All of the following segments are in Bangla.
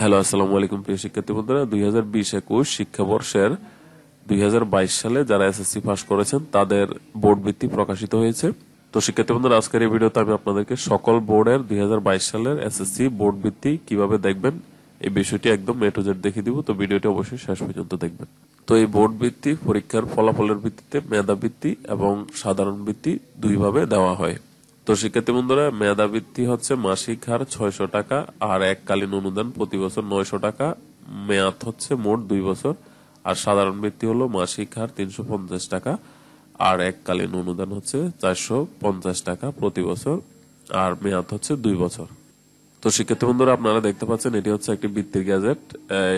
হ্যালো আসসালামু আলাইকুম প্রিয় শিক্ষার্থী বন্ধুরা। দুই হাজার বিশ একুশ শিক্ষাবর্ষের দুই হাজার বাইশ সালে যারা এসএসসি পাস করেছেন, তাদের বোর্ড ভিত্তি প্রকাশিত হয়েছে। তো শিক্ষার্থী বন্ধুরা, আজকের এই ভিডিওতে আমি আপনাদেরকে সকল বোর্ডের দুই হাজার বাইশ সালের এসএসসি বোর্ড ভিত্তি কীভাবে দেখবেন, এই বিষয়টি একদম এ টু দেখিয়ে দিব। তো ভিডিওটি অবশ্যই শেষ পর্যন্ত দেখবেন। তো এই বোর্ড ভিত্তি পরীক্ষার ফলাফলের ভিত্তিতে মেধা ভিত্তি এবং সাধারণ ভিত্তি দুইভাবে দেওয়া হয়। তো শিক্ষার্থী বন্ধুরা মেধা ভিত্তি হচ্ছে মাসিক হার ছয়শো টাকা আর এককালীন অনুদান প্রতি বছর নয়শো টাকা। মেয়াদ হচ্ছে মোট দুই বছর আর সাধারণ বৃত্তি হলো মাসিক হার তিনশো পঞ্চাশ টাকা আর এককালীন অনুদান হচ্ছে চারশো পঞ্চাশ টাকা প্রতি বছর আর মেয়াদ হচ্ছে দুই বছর। তো শিক্ষার্থী বন্ধুরা, আপনারা দেখতে পাচ্ছেন এটি হচ্ছে একটি বৃত্তির গ্যাজেট।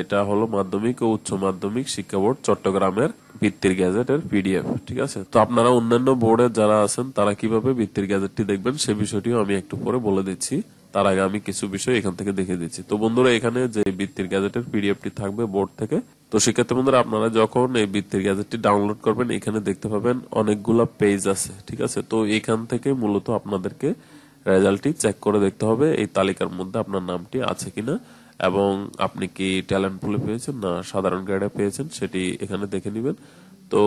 এটা হলো মাধ্যমিক ও উচ্চ মাধ্যমিক শিক্ষা বোর্ড চট্টগ্রামের। বৃত্তির গ্যাজেটের পিডিএফ, ঠিক আছে? তো আপনারা অন্যান্য বোর্ডে যারা আছেন, তারা কীভাবে বৃত্তির গ্যাজেটটি দেখবেন সে বিষয়টিও আমি একটু পরে বলে দিচ্ছি। তার আগে আমি কিছু বিষয় এখান থেকে দেখে দিচ্ছি। তো বন্ধুরা, এখানে যে বৃত্তির গ্যাজেটের পিডিএফটি থাকবে বোর্ড থেকে, তো শিক্ষার্থী বন্ধুরা আপনারা যখন এই বৃত্তির গ্যাজেটটি ডাউনলোড করবেন, এখানে দেখতে পাবেন অনেকগুলা পেজ আছে, ঠিক আছে? তো এখান থেকে মূলত আপনাদেরকে রেজাল্টটি চেক করে দেখতে হবে, এই তালিকার মধ্যে আপনার নামটি আছে কিনা। এবং আপনি কি ট্যালেন্ট পুলে পেয়েছেন? না, সাধারণ গ্রেডে পেয়েছেন, সেটি এখানে দেখে নেবেন। তো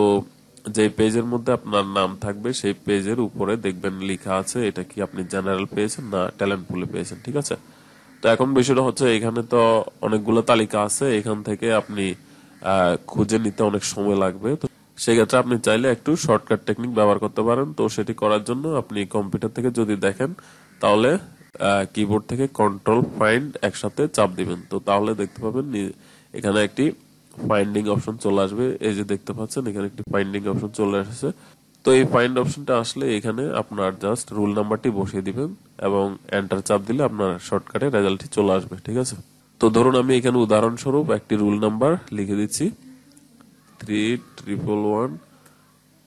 যে পেজের মধ্যে আপনার নাম থাকবে, সেই পেজের উপরে দেখবেন লেখা আছে, এটা কি আপনি জেনারেল পেয়েছেন না ট্যালেন্ট পুলে পেয়েছেন, ঠিক আছে? তো এখন বিষয়টা হচ্ছে, এখানে তো অনেকগুলো তালিকা আছে, এখান থেকে আপনি খুঁজে নিতে অনেক সময় লাগবে। তো সেক্ষেত্রে আপনি চাইলে একটু শর্টকাট টেকনিক ব্যবহার করতে পারেন। তো সেটি করার জন্য আপনি কম্পিউটার থেকে যদি দেখেন, তাহলে কিবোর্ড থেকে কন্ট্রোল ফাইন্ড একসাথে চাপ দিবেন। তো তাহলে দেখতে পাবেন এখানে একটি ফাইন্ডিং অপশন চলে আসবে। এই যে দেখতে পাচ্ছেন, এখানে একটি ফাইন্ডিং অপশন চলে এসেছে। তো এই ফাইন্ড অপশনটা আসলে এখানে আপনার জাস্ট রুল নাম্বারটি বসিয়ে দিবেন এবং এন্টার চাপ দিলে আপনার শর্টকাটে রেজাল্টটি চলে আসবে, ঠিক আছে? তো ধরুন আমি এখানে উদাহরণস্বরূপ একটি রুল নাম্বার লিখে দিচ্ছি three triple one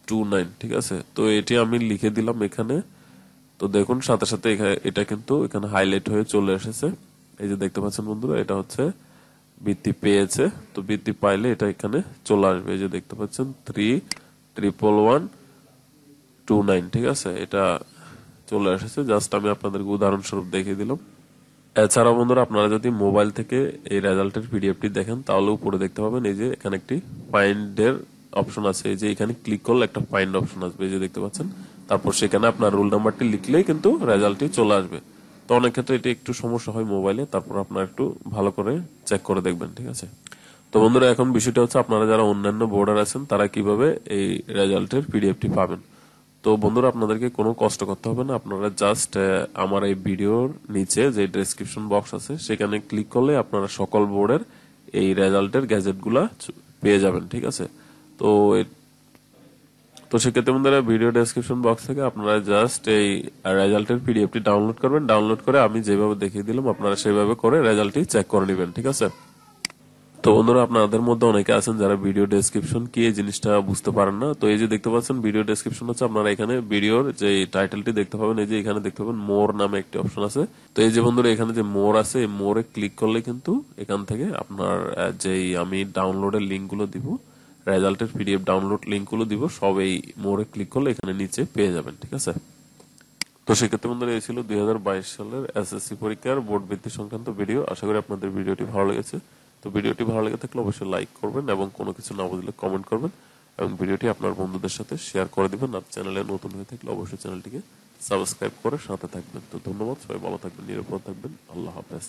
two nine ঠিক আছে? তো এটি আমি লিখে দিলাম এখানে। তো দেখুন, সাথে সাথে এটা কিন্তু এখানে হাইলাইট হয়ে চলে এসেছে। এই যে দেখতে পাচ্ছেন বন্ধুরা, এটা হচ্ছে বৃত্তি পেয়েছে। তো বৃত্তি পাইলে এটা এখানে চলে আসবে। এই যে দেখতে পাচ্ছেন three triple one two nine ঠিক আছে? এটা চলে এসেছে। জাস্ট আমি আপনাদেরকে উদাহরণস্বরূপ দেখিয়ে দিলাম। এছাড়াও বন্ধুরা, আপনারা যদি মোবাইল থেকে এই রেজাল্টের পিডিএফটি দেখেন, তাহলে উপরে দেখতে পাবেন, এই যে এখানে একটি ফাইন্ডের অপশন আছে। এই যে এখানে ক্লিক করলে একটা ফাইন্ড অপশন আসবে। এই যে দেখতে পাচ্ছেন তারপর সেখানে আপনার রোল নাম্বারটি লিখলেই কিন্তু রেজাল্টটি চলে আসবে। তো অনেক ক্ষেত্রে এটি একটু সমস্যা হয় মোবাইলে, তারপর আপনার একটু ভালো করে চেক করে দেখবেন, ঠিক আছে? তো বন্ধুরা, এখন বিষয়টা হচ্ছে আপনারা যারা অন্যান্য বোর্ডার আছেন, তারা কীভাবে এই রেজাল্টের পিডিএফটি পাবেন? তো বন্ধুরা, আপনাদেরকে কোনো কষ্ট করতে হবে না, আপনারা জাস্ট আমার এই ভিডিওর নিচে যে ডেসক্রিপশন বক্স আছে, সেখানে ক্লিক করলে আপনারা সকল বোর্ডের এই রেজাল্টের গ্যাজেটগুলা পেয়ে যাবেন, ঠিক আছে? তো তো সেক্ষেত্রে বন্ধুরা ভিডিও ডেসক্রিপশন বক্স থেকে আপনারা জাস্ট এই রেজাল্টের পিডিএফটি ডাউনলোড করবেন। ডাউনলোড করে আমি যেভাবে দেখিয়ে দিলাম, আপনারা সেইভাবে করে রেজাল্টটি চেক করে নেবেন, ঠিক আছে? তো বন্ধুরা, আপনাদের মধ্যে অনেকে আছেন যারা ভিডিও ডেসক্রিপশন কি এই জিনিসটা বুঝতে পারেন না। তো এই যে দেখতে পাচ্ছেন ভিডিও ডেসক্রিপশন হচ্ছে আপনারা এখানে ভিডিওর যে টাইটেলটি দেখতে পাবেন, এই যে এখানে দেখতে পাবেন মোর নামে একটি অপশন আছে। তো এই যে বন্ধুরা, এখানে যে মোর আছে, এই মোরে ক্লিক করলে কিন্তু এখান থেকে আপনার যেই আমি ডাউনলোডের লিঙ্কগুলো দিব রেজাল্টের পিডিএফ ডাউনলোড লিঙ্কগুলো দিব, সব এই মোরে ক্লিক করলে এখানে নিচে পেয়ে যাবেন, ঠিক আছে? তো সেক্ষেত্রে বন্ধুরা, এই ছিল দু হাজার বাইশ সালের এসএসসি পরীক্ষার বোর্ড ভিত্তি সংক্রান্ত ভিডিও আশা করি আপনাদের ভিডিওটি ভালো লেগেছে। তো ভিডিওটি ভালো লেগে থাকলে অবশ্যই লাইক করবেন এবং কোনো কিছু না বুঝলে কমেন্ট করবেন এবং ভিডিওটি আপনার বন্ধুদের সাথে শেয়ার করে দিবেন। আর চ্যানেলে নতুন হয়ে থাকলে অবশ্যই চ্যানেলটিকে সাবস্ক্রাইব করে সাথে থাকবেন। তো ধন্যবাদ, সবাই ভালো থাকবেন, নিরাপদ থাকবেন। আল্লাহ হাফেজ।